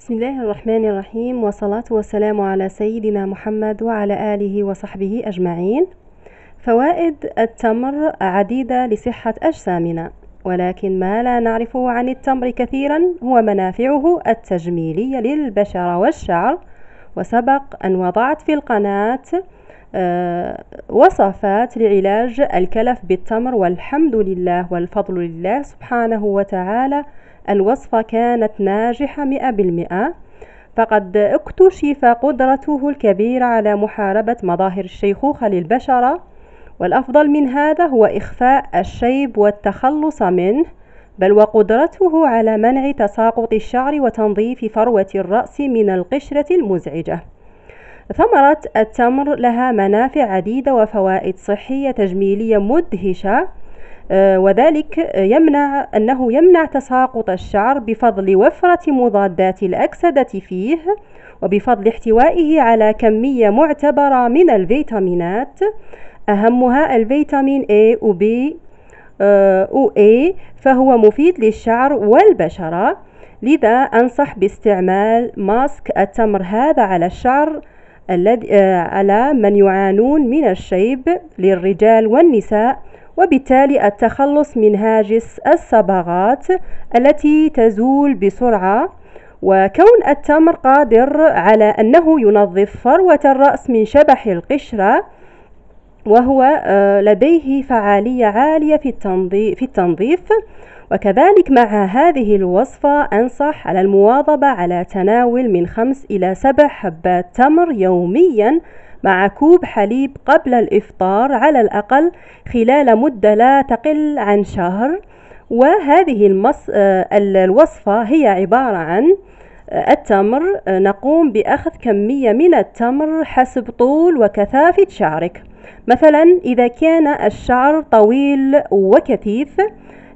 بسم الله الرحمن الرحيم والصلاة والسلام على سيدنا محمد وعلى آله وصحبه أجمعين. فوائد التمر عديدة لصحة أجسامنا ولكن ما لا نعرفه عن التمر كثيرا هو منافعه التجميلية للبشرة والشعر وسبق أن وضعت في القناة آه، وصفات لعلاج الكلف بالتمر والحمد لله والفضل لله سبحانه وتعالى الوصفة كانت ناجحة مئة بالمئة. فقد اكتشف قدرته الكبيرة على محاربة مظاهر الشيخوخة للبشرة والأفضل من هذا هو إخفاء الشيب والتخلص منه بل وقدرته على منع تساقط الشعر وتنظيف فروة الرأس من القشرة المزعجة. ثمرة التمر لها منافع عديدة وفوائد صحية تجميلية مدهشة. وذلك يمنع أنه يمنع تساقط الشعر بفضل وفرة مضادات الأكسدة فيه وبفضل احتوائه على كمية معتبرة من الفيتامينات. أهمها الفيتامين A و B آه، و A فهو مفيد للشعر والبشرة. لذا أنصح باستعمال ماسك التمر هذا على الشعر الذي آه، على من يعانون من الشيب للرجال والنساء. وبالتالي التخلص من هاجس الصبغات التي تزول بسرعة وكون التمر قادر على أنه ينظف فروة الرأس من شبح القشرة وهو آه، لديه فعالية عالية في التنظيف. وكذلك مع هذه الوصفة أنصح على المواظبة على تناول من خمس إلى سبع حبات تمر يوميا مع كوب حليب قبل الإفطار على الأقل خلال مدة لا تقل عن شهر. وهذه المص... آه، الوصفة هي عبارة عن آه، التمر آه، نقوم بأخذ كمية من التمر حسب طول وكثافة شعرك. مثلا إذا كان الشعر طويل وكثيف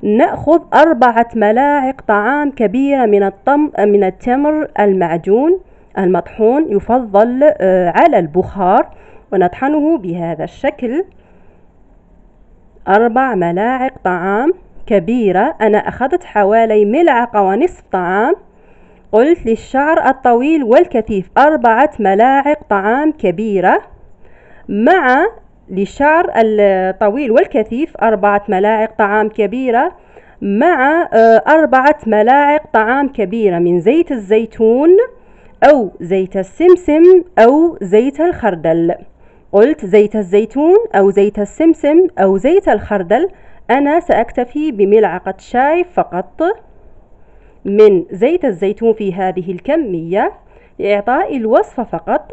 نأخذ أربعة ملاعق طعام كبيرة من, التمر المعجون. المطحون يفضل آه، على البخار ونطحنه بهذا الشكل. أربع ملاعق طعام كبيرة. أنا أخذت حوالي ملعقة ونصف طعام. قلت للشعر الطويل والكثيف أربعة ملاعق طعام كبيرة. مع للشعر الطويل والكثيف أربعة ملاعق طعام كبيرة. مع آه، أربعة ملاعق طعام كبيرة من زيت الزيتون. أو زيت السمسم أو زيت الخردل. قلت زيت الزيتون أو زيت السمسم أو زيت الخردل. أنا سأكتفي بملعقة شاي فقط من زيت الزيتون في هذه الكمية لإعطاء الوصفة فقط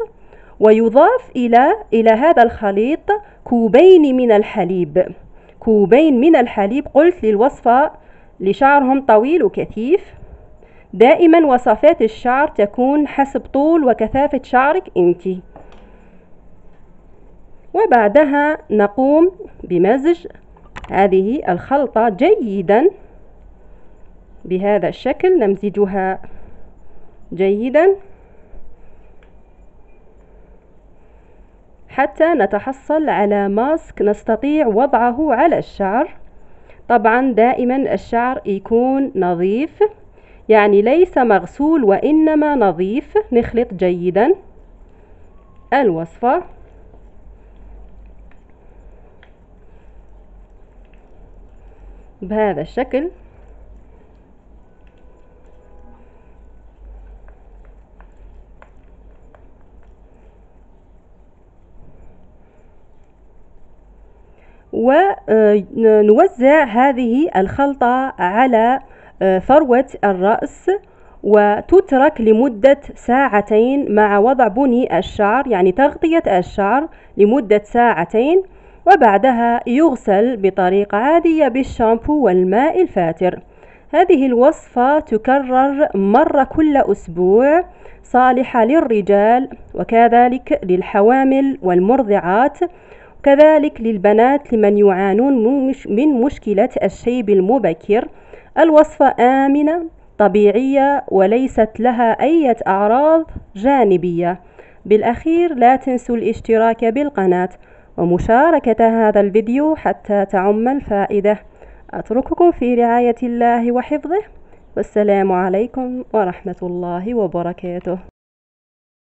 ويضاف إلى إلى هذا الخليط كوبين من الحليب. كوبين من الحليب قلت للوصفة لشعرهم طويل وكثيف. دائما وصفات الشعر تكون حسب طول وكثافة شعرك أنت. وبعدها نقوم بمزج هذه الخلطة جيدا بهذا الشكل نمزجها جيدا حتى نتحصل على ماسك نستطيع وضعه على الشعر. طبعا دائما الشعر يكون نظيف. يعني ليس مغسول وإنما نظيف. نخلط جيدا. الوصفة. بهذا الشكل. ونوزع هذه الخلطة على آه، فروة الرأس وتترك لمدة ساعتين مع وضع بني الشعر يعني تغطية الشعر لمدة ساعتين وبعدها يغسل بطريقة عادية بالشامبو والماء الفاتر. هذه الوصفة تكرر مرة كل أسبوع صالحة للرجال وكذلك للحوامل والمرضعات كذلك للبنات لمن يعانون من مشكلة الشيب المبكر. الوصفة آمنة طبيعية وليست لها أي أعراض جانبية. بالأخير لا تنسوا الاشتراك بالقناة ومشاركة هذا الفيديو حتى تعم الفائدة. أترككم في رعاية الله وحفظه. والسلام عليكم ورحمة الله وبركاته.